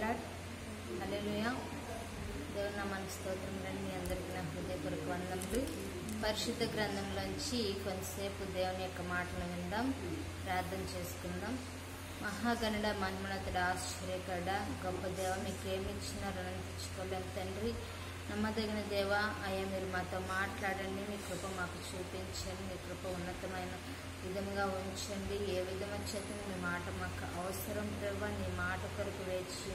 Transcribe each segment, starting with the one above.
Lord హల్లెలూయా. దేవుని మన స్తోత్రం మీ అందరికీ నా హృదయపూర్వక వందములు పరిశుద్ధ గ్రంథంలోంచి కొంతసేపు దేవుని యొక్క మాటలు విందాం. ప్రార్థన చేసుకుందాం. మహాగణుడ మన్మనతుడ ఆశ్చర్యకడ గొప్ప దేవ మీకు ఏమి ఇచ్చినా రుణం తెచ్చుకోలేము తండ్రి. నమ్మదగిన దేవ అయ్యా మీరు మాతో మాట్లాడండి. మీ కృప మాకు చూపించండి. మీ కృప ఉన్నతమైన విధంగా ఉంచండి. ఏ విధమైన చేత మీ మాట మాకు అవసరం ప్రభా నీ మాట కొరకు వేచి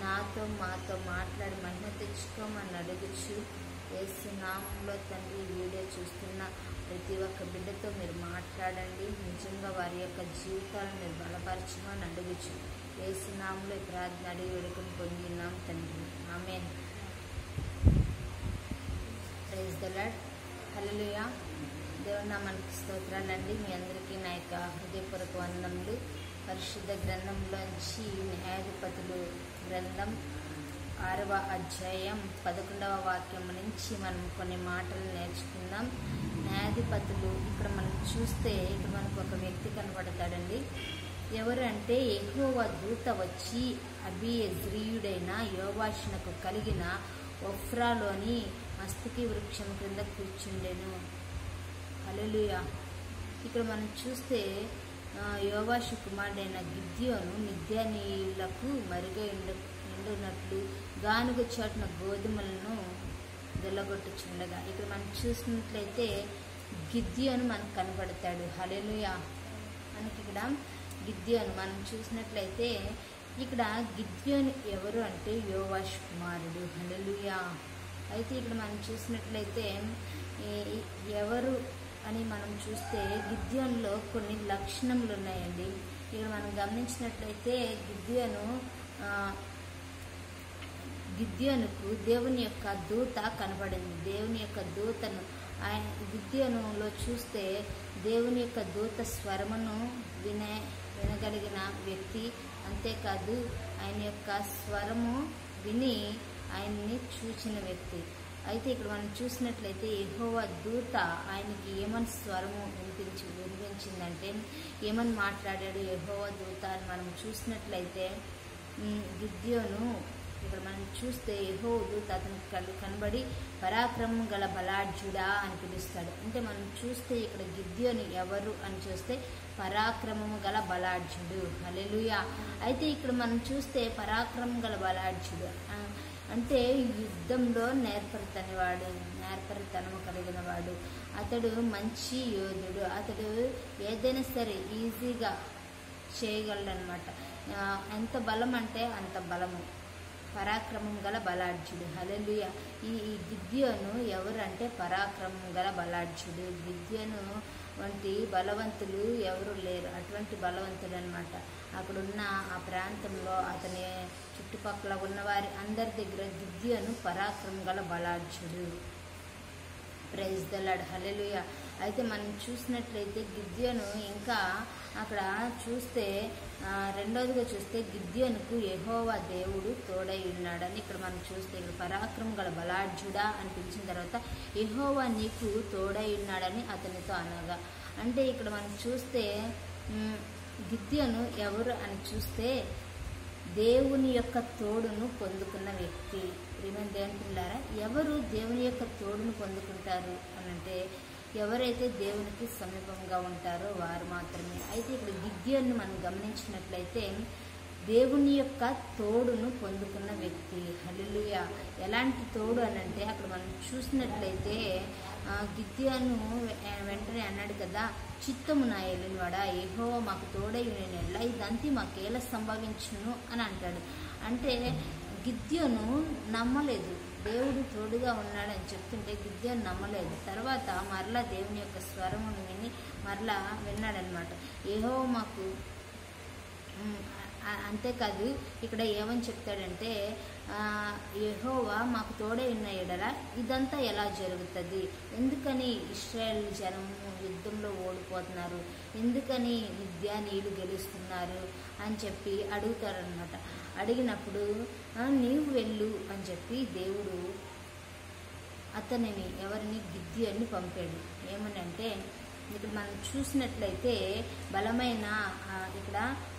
నాతో మాతో మాట్లాడి మహిమ తెచ్చుకోమని అడుగుచు. వేస్తున్నాంలో తండ్రి వీడియో చూస్తున్న ప్రతి ఒక్క బిడ్డతో మీరు మాట్లాడండి. నిజంగా వారి యొక్క జీవితాలను మీరు బలపరచమని అడుగుచు. వేసి ప్రార్థన అడిగి వేడుకొని పొందినాం తండ్రి. Amen. Praise the Lord hello నా నామానికి స్తోత్రాలండి. మీ అందరికీ నా యొక్క హృదయపూర్వక వందనములు. పరిశుద్ధ గ్రంథంలోంచి న్యాయాధిపతులు గ్రంథం ఆరవ అధ్యాయం పదకొండవ వాక్యం నుంచి మనం కొన్ని మాటలు నేర్చుకుందాం. న్యాయాధిపతులు ఇక్కడ మనం చూస్తే ఇక్కడ మనకు ఒక వ్యక్తి కనపడతాడండి ఎవరు అంటే ఎహోవ దూత వచ్చి అభియజ్రీయుడైన యోగాషణకు కలిగిన ఒఫ్రాలోని మస్తకి వృక్షం క్రింద కూర్చుండెను. హల్లెలూయా. ఇక్కడ మనం చూస్తే ఆ, యోవాషు కుమారుడైన గిద్యోను మిద్యానీయులకు మరుగై ఉండ ఉండునట్లు గానుగ చాటున గోధుమలను దొల్లగొట్టుచుండగా ఇక్కడ మనం చూసినట్లయితే గిద్యోను మనకు కనబడతాడు హలెలుయా మనకి ఇక్కడ గిద్యోను మనం చూసినట్లయితే ఇక్కడ గిద్యోను ఎవరు అంటే యోవాష్ కుమారుడు. హలెలుయా అయితే ఇక్కడ మనం చూసినట్లయితే ఎవరు అని మనం చూస్తే గిద్యోన్లో కొన్ని లక్షణములు ఉన్నాయండి ఇక్కడ మనం గమనించినట్లయితే గిద్యోను గిద్యనుకు గిద్యోనుకు దేవుని యొక్క దూత కనబడింది. దేవుని యొక్క దూతను ఆయన గిద్యోనులో చూస్తే దేవుని యొక్క దూత స్వరమును వినే వినగలిగిన వ్యక్తి అంతేకాదు ఆయన యొక్క స్వరము విని ఆయన్ని చూచిన వ్యక్తి. అయితే ఇక్కడ మనం చూసినట్లయితే యెహోవా దూత ఆయనకి ఏమని స్వరము వినిపించి వినిపించిందంటే ఏమని మాట్లాడాడు యెహోవా దూత అని మనం చూసినట్లయితే గిద్యోను ఇక్కడ మనం చూస్తే యెహో దూత అతనికి కళ్ళు కనబడి పరాక్రమం గల బలాఢ్యుడా అని పిలుస్తాడు. అంటే మనం చూస్తే ఇక్కడ గిద్యోని ఎవరు అని చూస్తే పరాక్రమము గల బలాఢ్యుడు. హల్లెలూయా. అయితే ఇక్కడ మనం చూస్తే పరాక్రమం గల బలాఢ్యుడు. అంటే యుద్ధంలో నేర్పరితనివాడు నేర్పరితనము కలిగిన వాడు. అతడు మంచి యోధుడు. అతడు ఏదైనా సరే ఈజీగా చేయగలడనమాట ఎంత బలం అంటే అంత బలము. పరాక్రమం గల బలార్జుడు హలలుయ ఈ విద్యను గిద్యోను ఎవరంటే పరాక్రమం గల బలార్జుడు గిద్యోను వంటి బలవంతులు ఎవరు లేరు. అటువంటి బలవంతులు అనమాట అక్కడున్న ఆ ప్రాంతంలో అతని చుట్టుపక్కల ఉన్నవారి అందరి దగ్గర గిద్యోను పరాక్రమం గల బలాఢ్యుడు ప్రైజ్ ద హలెలుయ అయితే మనం చూసినట్లయితే గిద్యోను ఇంకా అక్కడ చూస్తే రెండోదిగా చూస్తే గిద్యోనుకు యహోవా దేవుడు తోడై ఉన్నాడని ఇక్కడ మనం చూస్తే ఇక్కడ పరాక్రమం గల బలాఢ్యుడా అని పిలిచిన తర్వాత యహోవా నీకు తోడై ఉన్నాడని అతనితో అనగా. అంటే ఇక్కడ మనం చూస్తే గిద్యను గిద్యోను ఎవరు అని చూస్తే దేవుని యొక్క తోడును పొందుకున్న వ్యక్తి. ప్రియమైన దేవుని ఎవరు దేవుని యొక్క తోడును పొందుకుంటారు అని అంటే ఎవరైతే దేవునికి సమీపంగా ఉంటారో వారు మాత్రమే. అయితే ఇక్కడ గిద్యోన్ని మనం గమనించినట్లయితే దేవుని యొక్క తోడును పొందుకున్న వ్యక్తి. హల్లెలూయ. ఎలాంటి తోడు అని అంటే అక్కడ మనం చూసినట్లయితే ఆ, గిద్యోను వెంటనే అన్నాడు కదా చిత్తము నా ఎల్లినవాడా? ఏహో మాకు తోడై నేను ఎల్లా ఇదంతా మాకేలా సంభవించును? అని అంటాడు. అంటే గిద్యోను నమ్మలేదు. దేవుడు తోడుగా ఉన్నాడని చెప్తుంటే గిద్యోను నమ్మలేదు. తర్వాత మరలా దేవుని యొక్క స్వరమును విని మరలా విన్నాడనమాట ఏహో మాకు అంతేకాదు ఇక్కడ ఏమని చెప్తాడంటే యహోవా మాకు తోడే ఉన్న ఎడల ఇదంతా ఎలా జరుగుతుంది? ఎందుకని ఇస్రాయల్ జనము యుద్ధంలో ఓడిపోతున్నారు. ఎందుకని విద్యానీయులు గెలుస్తున్నారు అని చెప్పి అడుగుతారనమాట అడిగినప్పుడు నీవు వెళ్ళు అని చెప్పి దేవుడు అతనిని ఎవరిని గిద్యోన్ని పంపాడు. ఏమనంటే ఇక్కడ మనం చూసినట్లయితే బలమైన ఇక్కడ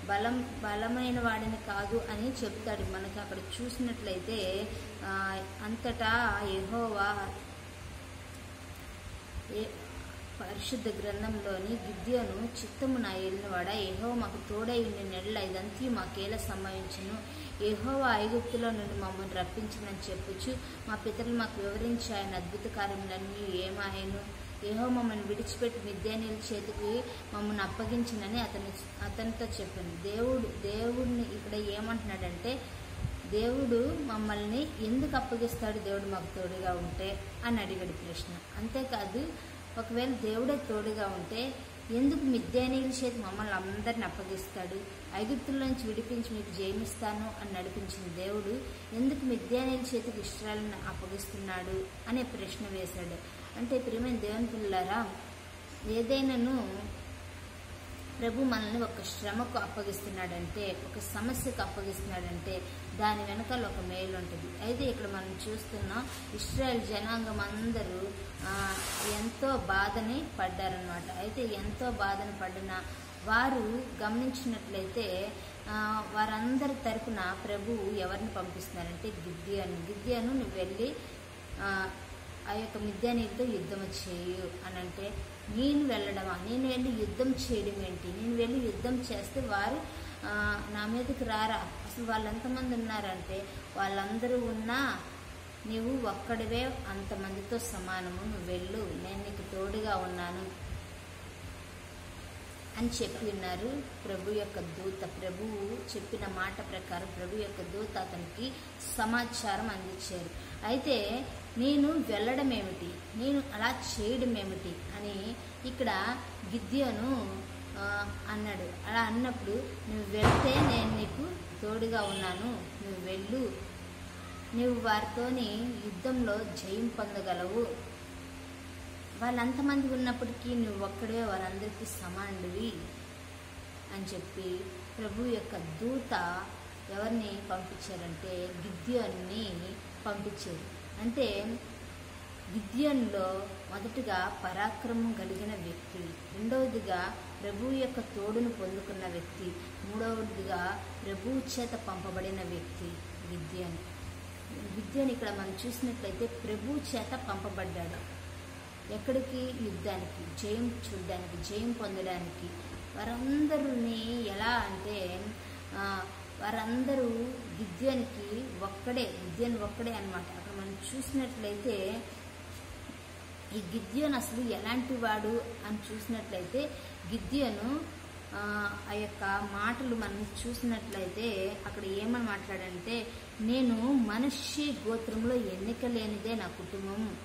బలం బలమైన వాడిని కాదు అని చెప్తాడు. మనకి అక్కడ చూసినట్లయితే అంతటా ఎహోవా పరిశుద్ధ గ్రంథంలోని గిద్యోను చిత్తము నా ఏలినవాడ ఏహో మాకు తోడై ఉండి నెడల ఇదంతా మాకేలా సంభవించును ఏహో ఐగుప్తులో నుండి మమ్మల్ని రప్పించినని చెప్పుచు మా పితరులు మాకు వివరించి ఆయన అద్భుత కార్యములన్నీ ఏమాయను. ఏహో మమ్మల్ని విడిచిపెట్టి మిద్యానీల చేతికి మమ్మల్ని అప్పగించినని అతని అతనితో చెప్పాను. దేవుడు దేవుడిని ఇక్కడ ఏమంటున్నాడంటే దేవుడు మమ్మల్ని ఎందుకు అప్పగిస్తాడు? దేవుడు మాకు తోడుగా ఉంటే అని అడిగాడు ప్రశ్న. అంతేకాదు ఒకవేళ దేవుడే తోడుగా ఉంటే ఎందుకు మిద్యానీయుల చేతి మమ్మల్ని అందరిని అప్పగిస్తాడు? ఐగుప్తుల్లోంచి విడిపించి మీకు జయమిస్తాను అని నడిపించిన దేవుడు ఎందుకు మిద్యానీయుల చేతికి ఇష్టాలను అప్పగిస్తున్నాడు అనే ప్రశ్న వేశాడు. అంటే ప్రియమైన దేవుని పిల్లరా ఏదైనాను ప్రభు మనల్ని ఒక శ్రమకు అప్పగిస్తున్నాడంటే ఒక సమస్యకు అప్పగిస్తున్నాడంటే దాని వెనకాల ఒక మేలు ఉంటుంది. అయితే ఇక్కడ మనం చూస్తున్నాం ఇస్రాయల్ జనాంగం అందరూ ఎంతో బాధని పడ్డారనమాట అయితే ఎంతో బాధను పడిన వారు గమనించినట్లయితే వారందరి తరపున ప్రభువు ఎవరిని పంపిస్తున్నారంటే గిద్దియను గిద్దియను నువ్వు వెళ్ళి ఆ, యొక్క మిద్యానీతో యుద్ధం చేయు అని అంటే నేను వెళ్ళడమా? నేను వెళ్ళి యుద్ధం చేయడం ఏంటి? నేను వెళ్ళి యుద్ధం చేస్తే వారు నా మీదకి రారా? అసలు వాళ్ళు ఎంతమంది ఉన్నారంటే వాళ్ళందరూ ఉన్నా నీవు ఒక్కడివే అంతమందితో సమానము. నువ్వు వెళ్ళు. నేను నీకు తోడుగా ఉన్నాను. అని చెప్పి ఉన్నారు ప్రభు యొక్క దూత. ప్రభువు చెప్పిన మాట ప్రకారం ప్రభు యొక్క దూత అతనికి సమాచారం అందించారు. అయితే నేను వెళ్ళడం ఏమిటి నేను అలా చేయడం ఏమిటి అని ఇక్కడ గిద్యను అన్నాడు. అలా అన్నప్పుడు నువ్వు వెళ్తే నేను నీకు తోడుగా ఉన్నాను. నువ్వు వెళ్ళు. నువ్వు వారితోని యుద్ధంలో జయం పొందగలవు. వాళ్ళంతమంది ఉన్నప్పటికీ నువ్వు ఒక్కడే వారందరికీ సమానుడివి. అని చెప్పి ప్రభు యొక్క దూత ఎవరిని పంపించారంటే గిద్యోన్ని పంపించారు. అంటే గిద్యోన్లో మొదటిగా పరాక్రమం కలిగిన వ్యక్తి రెండవదిగా ప్రభు యొక్క తోడును పొందుకున్న వ్యక్తి మూడవదిగా ప్రభువు చేత పంపబడిన వ్యక్తి విద్యను. విద్యను ఇక్కడ మనం చూసినట్లయితే ప్రభు చేత పంపబడ్డాడు. ఎక్కడికి? యుద్ధానికి జయం చూడడానికి జయం పొందడానికి. వారందరిని ఎలా అంటే వారందరూ విద్యానికి ఒక్కడే విద్యను ఒక్కడే అన్నమాట. అక్కడ మనం చూసినట్లయితే ఈ గిద్యోన్ అసలు ఎలాంటి వాడు అని చూసినట్లయితే గిద్యను ఆ యొక్క మాటలు మనం చూసినట్లయితే అక్కడ ఏమని మాట్లాడంటే నేను మనిషి గోత్రంలో ఎన్నిక లేనిదే నా కుటుంబం.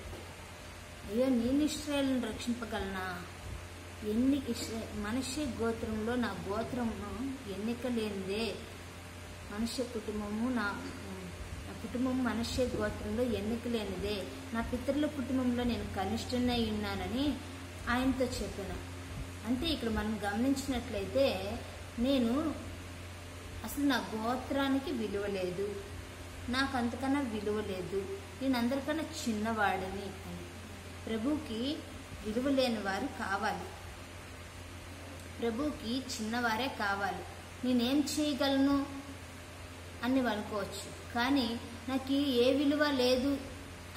అయ్యో నేను ఇస్రాయల్ని రక్షింపగలనా? ఎన్ని మనిషి గోత్రంలో నా గోత్రము ఎన్నిక లేనిదే మనిషి కుటుంబము నా నా కుటుంబం మనిషి గోత్రంలో ఎన్నిక లేనిదే నా పితరుల కుటుంబంలో నేను కనిష్టనై ఉన్నానని ఆయనతో చెప్పాను. అంటే ఇక్కడ మనం గమనించినట్లయితే నేను అసలు నా గోత్రానికి విలువ లేదు నాకు అంతకన్నా విలువ లేదు. నేను అందరికన్నా చిన్నవాడిని అని. ప్రభుకి విలువ లేని వారు కావాలి. ప్రభుకి చిన్నవారే కావాలి. నేనేం చేయగలను? అని అనుకోవచ్చు. కానీ నాకు ఏ విలువ లేదు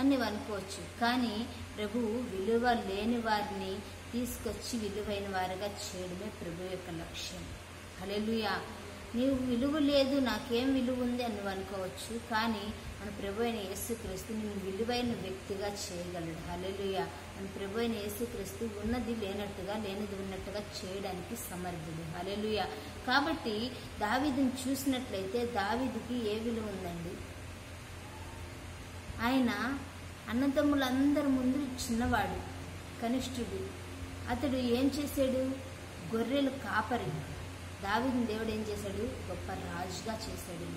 అని అనుకోవచ్చు. కానీ ప్రభు విలువ లేని వారిని తీసుకొచ్చి విలువైన వారిగా చేయడమే ప్రభు యొక్క లక్ష్యం. హలెలుయా నీవు విలువ లేదు నాకేం విలువ ఉంది అని నువ్వు అనుకోవచ్చు కానీ మన ప్రభు అయిన యేసుక్రీస్తు నేను విలువైన వ్యక్తిగా చేయగలడు. హలెలుయ మన ప్రభు అయిన యేసుక్రీస్తు ఉన్నది లేనట్టుగా లేనిది ఉన్నట్టుగా చేయడానికి సమర్థుడు. హలెలుయ కాబట్టి దావిదిని చూసినట్లయితే దావీదుకి ఏ విలువ ఉందండి? ఆయన అన్నదమ్ములందరి ముందు చిన్నవాడు కనిష్ఠుడు. అతడు ఏం చేశాడు? గొర్రెలు కాపరి. దావిని దేవుడు ఏం చేశాడు? గొప్ప రాజుగా చేశాడు.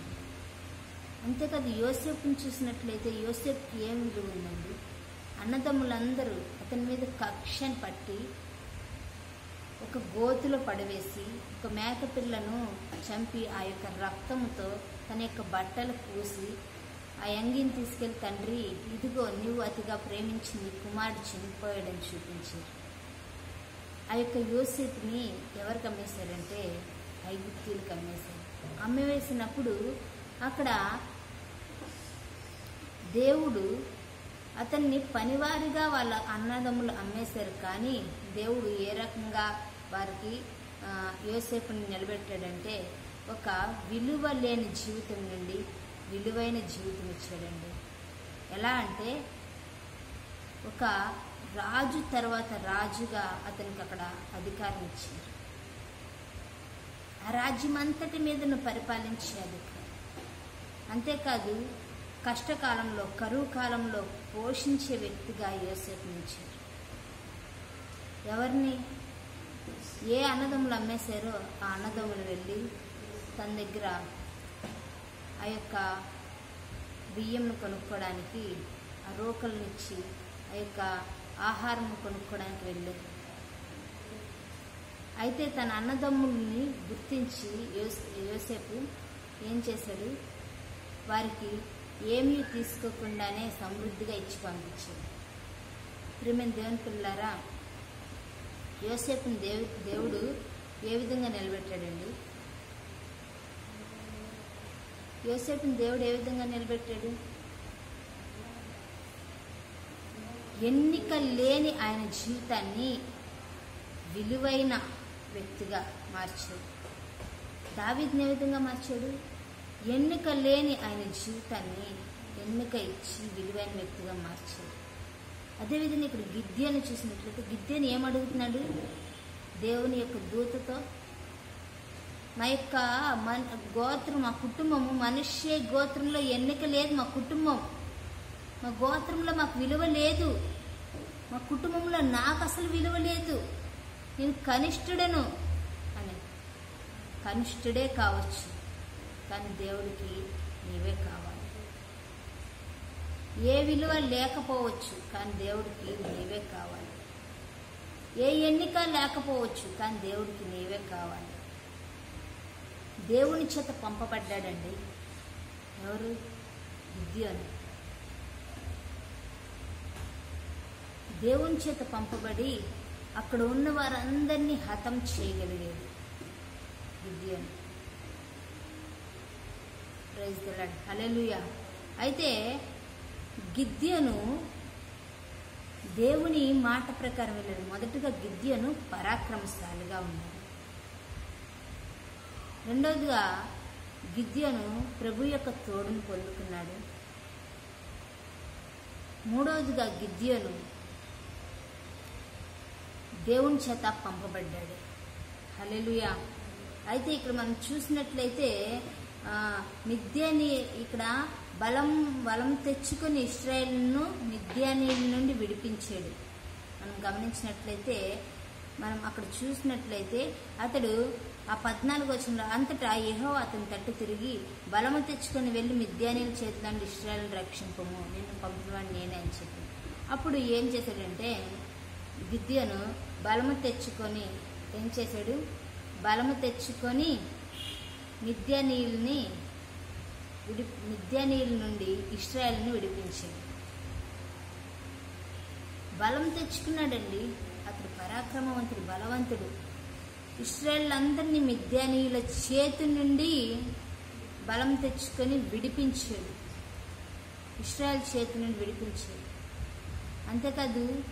అంతేకాదు యోసేపుని చూసినట్లయితే యోసేపుకి ఏం విలువ ఉందండి? అన్నదమ్ములందరూ అతని మీద కక్షను పట్టి ఒక గోతులో పడవేసి ఒక మేకపిల్లను చంపి ఆ యొక్క రక్తంతో తన యొక్క బట్టలు పూసి ఆ యంగిని తీసుకెళ్ళి తండ్రి ఇదిగో నువ్వు అతిగా ప్రేమించింది కుమారుడు చనిపోయాడని చూపించారు. ఆ యొక్క యోసేపుని ఎవరికి అమ్మేశారంటే ఐగుప్తీలకు కమ్మేశారు. అమ్మవేసినప్పుడు అక్కడ దేవుడు అతన్ని పనివారిగా వాళ్ళ అన్నదమ్ములు అమ్మేశారు. కానీ దేవుడు ఏ రకంగా వారికి యోసేపుని నిలబెట్టాడంటే ఒక విలువ లేని జీవితం నుండి విలువైన జీవితం ఇచ్చాడండి. ఎలా అంటే ఒక రాజు తర్వాత రాజుగా అతనికి అక్కడ అధికారం ఇచ్చారు. ఆ రాజ్యం అంతటి మీదను పరిపాలించే అధికారం. అంతేకాదు కష్టకాలంలో కరువు కాలంలో పోషించే వ్యక్తిగా యోసేపు ఉంచారు ఎవరిని? ఏ అన్నదమ్ములు అమ్మేశారో ఆ అన్నదమ్ములు వెళ్ళి తన దగ్గర ఆ యొక్క బియ్యంను కొనుక్కోవడానికి ఆ రోకల్నిచ్చి ఇచ్చి యొక్క ఆహారం కొనుక్కోవడానికి వెళ్ళారు అయితే తన అన్నదమ్ముల్ని గుర్తించి యోస్- యోసేపు ఏం చేశాడు? వారికి ఏమీ తీసుకోకుండానే సమృద్ధిగా ఇచ్చి పంపించాడు. ప్రిమిన్ దేవుని పిల్లారా యోసేపుని దేవు దేవుడు ఏ విధంగా నిలబెట్టాడండి? యోసేపుని దేవుడు ఏ విధంగా నిలబెట్టాడు? ఎన్నిక లేని ఆయన జీవితాన్ని విలువైన వ్యక్తిగా మార్చాడు. దావిద్ని ఏ విధంగా మార్చాడు? ఎన్నిక లేని ఆయన జీవితాన్ని ఎన్నిక ఇచ్చి విలువైన వ్యక్తిగా మార్చాడు. అదేవిధంగా ఇక్కడ గిద్యను చూసినట్లయితే గిద్యను ఏమడుగుతున్నాడు దేవుని యొక్క దూతతో మా యొక్క మన గోత్రం మా కుటుంబము మనిషి గోత్రంలో ఎన్నిక లేదు మా కుటుంబం మా గోత్రంలో మాకు విలువ లేదు. మా కుటుంబంలో నాకు అసలు విలువ లేదు. నేను కనిష్ఠుడను అని. కనిష్ఠుడే కావచ్చు కానీ దేవుడికి నీవే కావాలి. ఏ విలువ లేకపోవచ్చు కానీ దేవుడికి నీవే కావాలి. ఏ ఎన్నిక లేకపోవచ్చు కానీ దేవుడికి నీవే కావాలి. దేవుని చేత పంపబడ్డాడండి ఎవరు? గిద్యోను. దేవుని చేత పంపబడి అక్కడ ఉన్న వారందరినీ హతం చేయగలిగేది గిద్యోను. ప్రైజ్ తెలాడు హలెలుయా అయితే గిద్యను దేవుని మాట ప్రకారం వెళ్ళాడు. మొదటగా గిద్యను పరాక్రమశాలిగా ఉన్నాడు. రెండవదిగా గిద్యను ప్రభు యొక్క తోడును పొందుకున్నాడు. మూడవదిగా గిద్యను దేవుని చేత పంపబడ్డాడు. హలెలుయా అయితే ఇక్కడ మనం చూసినట్లయితే మిథ్యాని ఇక్కడ బలం బలం తెచ్చుకొని ఇస్రాయేల్ను మిద్యానీల నుండి విడిపించాడు. మనం గమనించినట్లయితే మనం అక్కడ చూసినట్లయితే అతడు ఆ పద్నాలుగు వచ్చిన అంతటా యహో అతని తట్టు తిరిగి బలము తెచ్చుకొని వెళ్ళి మిద్యానీల చేతిలో నుండి రక్షింపము. నిన్ను పంపినవాడిని నేనే అని చెప్పి. అప్పుడు ఏం చేశాడంటే విద్యను బలము తెచ్చుకొని ఏం చేశాడు? బలము తెచ్చుకొని మిద్యానీయుల్ని విడి మిద్యానీయుల నుండి ఇస్రాయల్ని విడిపించింది బలం తెచ్చుకున్నాడండి. అతడు పరాక్రమవంతుడు బలవంతుడు. ఇస్రాయల్ అందరినీ మిద్యానీయుల చేతి నుండి బలం తెచ్చుకొని విడిపించాడు. ఇస్రాయల్ చేతి నుండి విడిపించాడు. అంతేకాదు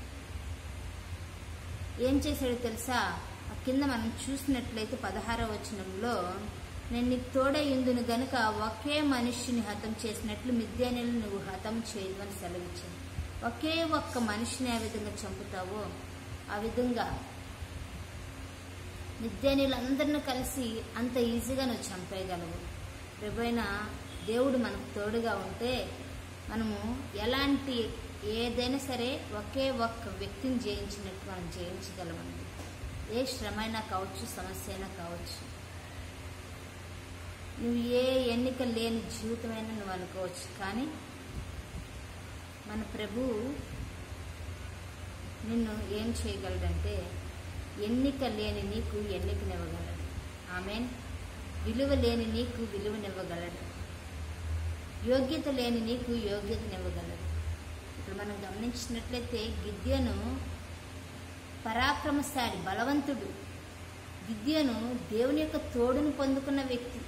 ఏం చేశాడో తెలుసా? ఆ కింద మనం చూసినట్లయితే పదహారవ వచనంలో నేను నీకు తోడయుందును గనుక ఒకే మనిషిని హతం చేసినట్లు మిద్యానీలు నువ్వు హతం చేయదు అని సెలవిచ్చాను ఒకే ఒక్క మనిషిని ఆ విధంగా చంపుతావో ఆ విధంగా మిద్యానీలందరిని కలిసి అంత ఈజీగా నువ్వు చంపేయగలవు. రేపైనా దేవుడు మనకు తోడుగా ఉంటే మనము ఎలాంటి ఏదైనా సరే ఒకే ఒక్క వ్యక్తిని జయించినట్టు మనం జయించగలమండి. ఏ శ్రమ అయినా కావచ్చు సమస్య అయినా కావచ్చు. నువ్వు ఏ ఎన్నిక లేని జీవితమైనా నువ్వు అనుకోవచ్చు కానీ మన ప్రభు నిన్ను ఏం చేయగలడంటే ఎన్నిక లేని నీకు ఎన్నికనివ్వగలడు. ఆమెన్. విలువ లేని నీకు విలువనివ్వగలడు. యోగ్యత లేని నీకు యోగ్యతనివ్వగలడు. ఇప్పుడు మనం గమనించినట్లయితే గిద్యను పరాక్రమశాలి బలవంతుడు. విద్యను దేవుని యొక్క తోడును పొందుకున్న వ్యక్తి.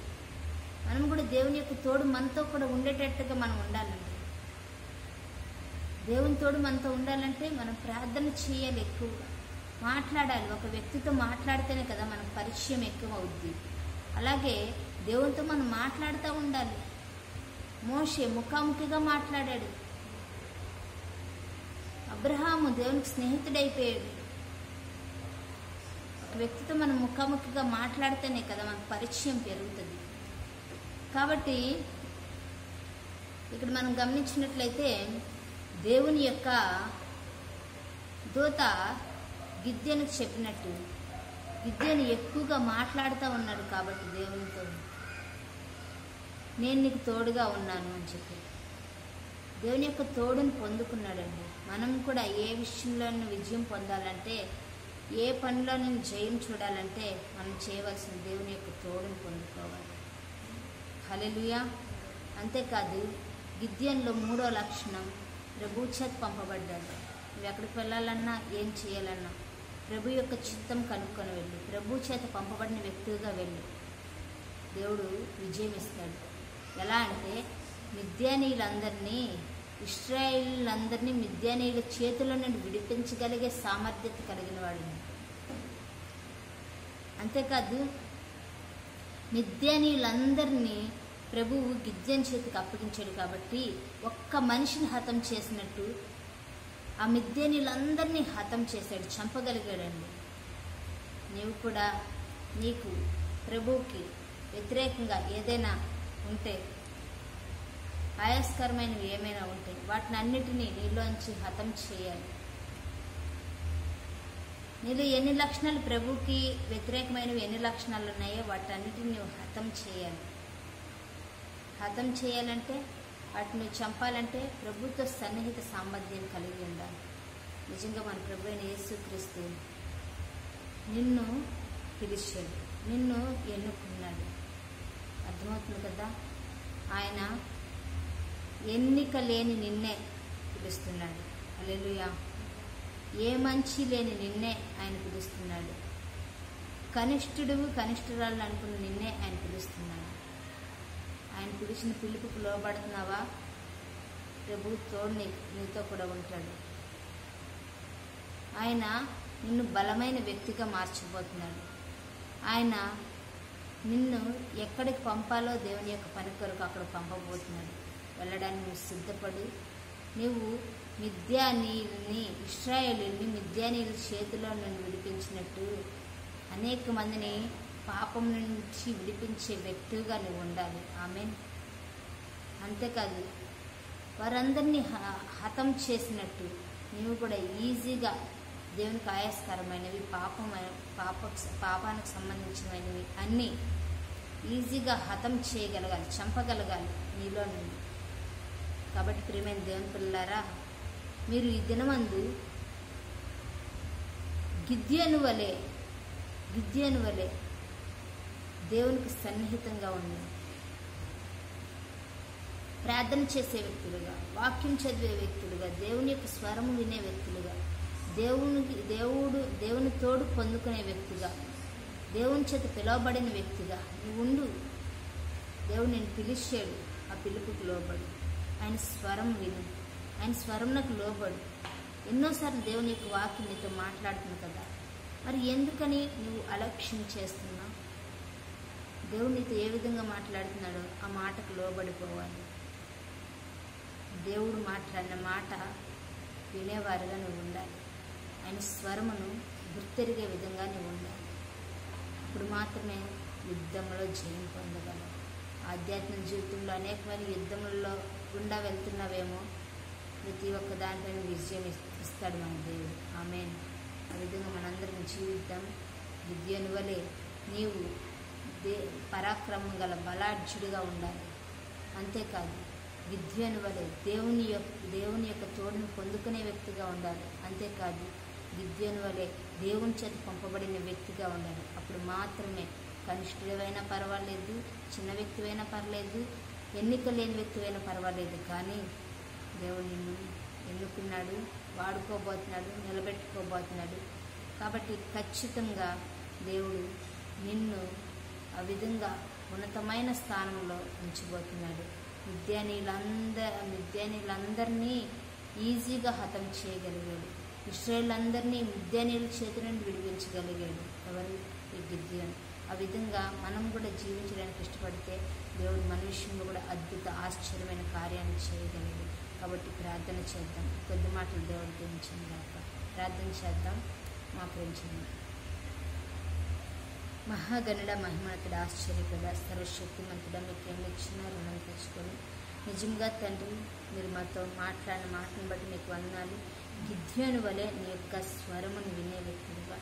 మనం కూడా దేవుని యొక్క తోడు మనతో కూడా ఉండేటట్టుగా మనం ఉండాలండి. దేవుని తోడు మనతో ఉండాలంటే మనం ప్రార్థన చేయాలి ఎక్కువగా. మాట్లాడాలి ఒక వ్యక్తితో మాట్లాడితేనే కదా మనకు పరిచయం ఎక్కువ అవుద్ది అలాగే దేవునితో మనం మాట్లాడుతూ ఉండాలి. మోషే ముఖాముఖిగా మాట్లాడాడు. అబ్రహాము దేవునికి స్నేహితుడైపోయాడు. ఒక వ్యక్తితో మనం ముఖాముఖిగా మాట్లాడితేనే కదా మనకు పరిచయం పెరుగుతుంది. కాబట్టి ఇక్కడ మనం గమనించినట్లయితే దేవుని యొక్క దూత విద్యను చెప్పినట్టు విద్యను ఎక్కువగా మాట్లాడుతూ ఉన్నాడు కాబట్టి దేవునితో నేను నీకు తోడుగా ఉన్నాను అని చెప్పి. దేవుని యొక్క తోడుని పొందుకున్నాడండి. మనం కూడా ఏ విషయంలోనూ విజయం పొందాలంటే ఏ పనిలో నేను జయం చూడాలంటే మనం చేయవలసిన దేవుని యొక్క తోడుని పొందుకోవాలి. హలెలుయా అంతేకాదు గిద్యంలో మూడో లక్షణం ప్రభు చేత పంపబడ్డాడు. నువ్వు ఎక్కడికి వెళ్ళాలన్నా ఏం చేయాలన్నా ప్రభు యొక్క చిత్తం కనుక్కొని వెళ్ళు. ప్రభు చేత పంపబడిన వ్యక్తిగా వెళ్ళు. దేవుడు విజయం ఇస్తాడు ఎలా అంటే మిద్యానీయులందరినీ ఇస్రాయిలందరినీ మిద్యానీయుల చేతుల్లో నుండి విడిపించగలిగే సామర్థ్యత కలిగిన వాడిని. అంతేకాదు మిద్యానీయులందరినీ ప్రభువు గిద్యన్ చేతికి అప్పగించాడు కాబట్టి ఒక్క మనిషిని హతం చేసినట్టు ఆ మిద్యానీయులందరినీ హతం చేశాడు చంపగలిగాడండి. నీవు కూడా నీకు ప్రభువుకి వ్యతిరేకంగా ఏదైనా ఉంటే ఆయాస్కరమైనవి ఏమైనా ఉంటే వాటిని అన్నిటినీ నీలోంచి హతం చేయాలి. నీలో ఎన్ని లక్షణాలు ప్రభుకి వ్యతిరేకమైనవి ఎన్ని లక్షణాలు ఉన్నాయో వాటన్నిటిని నువ్వు హతం చేయాలి. హతం చేయాలంటే వాటిని చంపాలంటే ప్రభుత్వ సన్నిహిత సామర్థ్యం కలిగి ఉండాలి. నిజంగా మన ప్రభు అయిన యేసుక్రీస్తు నిన్ను పిలిచాడు నిన్ను ఎన్నుకున్నాడు. అర్థమవుతుంది కదా? ఆయన ఎన్నిక లేని నిన్నే పిలుస్తున్నాడు. అలెలుయా ఏ మంచి లేని నిన్నే ఆయన పిలుస్తున్నాడు. కనిష్ఠుడు కనిష్ఠురాలు అనుకున్న నిన్నే ఆయన పిలుస్తున్నాడు. ఆయన పిలిచిన పిలుపుకు లోబడుతున్నావా? ప్రభు తోడిని నీతో కూడా ఉంటాడు. ఆయన నిన్ను బలమైన వ్యక్తిగా మార్చిపోతున్నాడు ఆయన నిన్ను ఎక్కడికి పంపాలో దేవుని యొక్క పని కొరకు అక్కడ పంపబోతున్నాడు. వెళ్ళడానికి నువ్వు సిద్ధపడు. నువ్వు మిథ్యానీయుల్ని ఇస్రాయేలీల్ని మిద్యానీయుల చేతిలో నుండి విడిపించినట్టు. అనేక మందిని పాపం నుంచి విడిపించే వ్యక్తిగా నువ్వు ఉండాలి. ఆమె అంతేకాదు వారందరినీ హ- హతం చేసినట్టు. నువ్వు కూడా ఈజీగా దేవునికి ఆయాస్కరమైనవి పాపం పాప పాపానికి సంబంధించినవి అన్నీ ఈజీగా హతం చేయగలగాలి చంపగలగాలి నీలో నుండి. కాబట్టి ప్రియమైన దేవుని పిల్లారా మీరు ఈ దినమందు గిద్యను వలె గిద్యను వలె దేవునికి సన్నిహితంగా ఉంది ప్రార్థన చేసే వ్యక్తులుగా వాక్యం చదివే వ్యక్తులుగా దేవుని యొక్క స్వరము వినే వ్యక్తులుగా దేవునికి దేవుడు దేవుని తోడు పొందుకునే వ్యక్తిగా దేవుని చేత పిలువబడిన వ్యక్తిగా నువ్వు ఉండు. దేవుడు నేను పిలిచాడు. ఆ పిలుపుకు లోబడి. ఆయన స్వరం విను. ఆయన స్వరం నాకు లోబడు. ఎన్నోసార్లు దేవుని యొక్క వాక్యం నీతో మాట్లాడుతుంది కదా. మరి ఎందుకని నువ్వు అలక్ష్యం చేస్తున్నావు? దేవుడు నీతో ఏ విధంగా మాట్లాడుతున్నాడో ఆ మాటకు లోబడిపోవాలి. దేవుడు మాట్లాడిన మాట వినేవారుగా నువ్వు ఉండాలి. ఆయన స్వరమును గుర్తెరిగే విధంగా నువ్వు ఉండాలి. అప్పుడు మాత్రమే యుద్ధంలో జయం పొందగలవు. ఆధ్యాత్మిక జీవితంలో అనేకమైన యుద్ధములలో గుండా వెళ్తున్నావేమో. ప్రతి ఒక్క దాంట్లో విజయం ఇస్తాడు మన దేవుడు. ఆమె ఆ విధంగా మనందరం జీవితం విద్యను వలె నీవు దే పరాక్రమం గల బలాఢ్యుడిగా ఉండాలి. అంతేకాదు విద్యను వలె దేవుని యొక్క దేవుని యొక్క తోడును పొందుకునే వ్యక్తిగా ఉండాలి. అంతేకాదు విద్యను వలె దేవుని చేత పంపబడిన వ్యక్తిగా ఉండాలి. అప్పుడు మాత్రమే కనిష్ఠుడైనా పర్వాలేదు చిన్న వ్యక్తివైనా పర్లేదు ఎన్నిక లేని వ్యక్తివైనా పర్వాలేదు కానీ దేవుడు నిన్ను ఎన్నుకున్నాడు వాడుకోబోతున్నాడు నిలబెట్టుకోబోతున్నాడు. కాబట్టి ఖచ్చితంగా దేవుడు నిన్ను ఆ విధంగా ఉన్నతమైన స్థానంలో ఉంచబోతున్నాడు. మిద్యానీలందర మిద్యానీలందరినీ ఈజీగా హతం చేయగలిగాడు. ఇస్రాయేల్ అందరినీ మిద్యానీల చేతి నుండి విడిపించగలిగాడు. ఎవరు? ఈ గిద్యోను. ఆ విధంగా మనం కూడా జీవించడానికి ఇష్టపడితే దేవుడు మన విషయంలో కూడా అద్భుత ఆశ్చర్యమైన కార్యాన్ని చేయగలిగాడు కాబట్టి ప్రార్థన చేద్దాం. కొద్ది మాటలు దేవుడు దీవించింది కాక ప్రార్థన చేద్దాం. మా ప్రేమించండి మహాగణుడ మహిమతుడ ఆశ్చర్యపడ సర్వశక్తిమంతుడ మీకు ఏమి ఇచ్చినా రుణం తెచ్చుకొని నిజంగా తండ్రి మీరు మాతో మాట్లాడిన మాటను బట్టి మీకు వందనాలు గిద్యోని వలె నీ యొక్క స్వరమును వినే వ్యక్తులుగా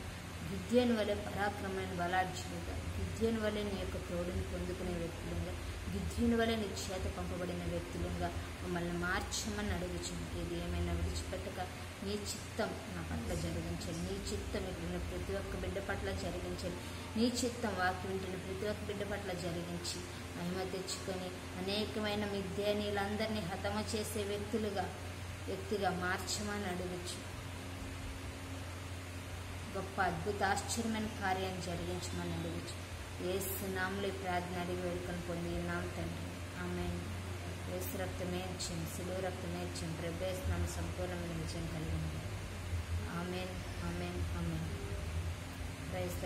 విద్యను వలె పరాక్రమైన బలాఢ్యులుగా విద్యను వలె నీ యొక్క తోడుని పొందుకునే వ్యక్తులుగా విద్యను వలె నీ చేత పంపబడిన వ్యక్తులుగా మమ్మల్ని మార్చమని అడుగుచుంటే ఇది ఏమైనా విడిచిపెట్టక నీ చిత్తం నా పట్ల జరిగించండి. నీ చిత్తం ఇక్కడ ప్రతి ఒక్క బిడ్డ పట్ల జరిగించండి. నీ చిత్తం వాకి వింటున్న ప్రతి ఒక్క బిడ్డ పట్ల జరిగించి మహిమ తెచ్చుకొని అనేకమైన మిద్యానీలందరినీ హతమ చేసే వ్యక్తులుగా వ్యక్తిగా మార్చమని అడుగుచు. గొప్ప అద్భుత ఆశ్చర్యమైన కార్యాన్ని జరిగించమని అడిగించు ఏ సునాములు ఈ ప్రార్థన అడిగి వేడుకొని పొంది నామ తండ్రి. ఆమె ఏసు రక్తమే ఇచ్చింది సిలువ రక్తమే ఇచ్చింది నామ సంపూర్ణమైన విజయం కలిగింది. ఆమెన్. ఆమెన్. ఆమెన్. ప్రైజ్